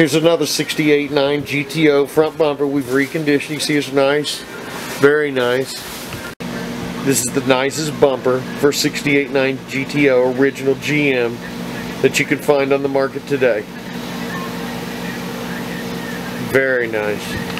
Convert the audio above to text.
Here's another 68.9 GTO front bumper we've reconditioned. You see it's nice. Very nice. This is the nicest bumper for 68.9 GTO original GM that you can find on the market today. Very nice.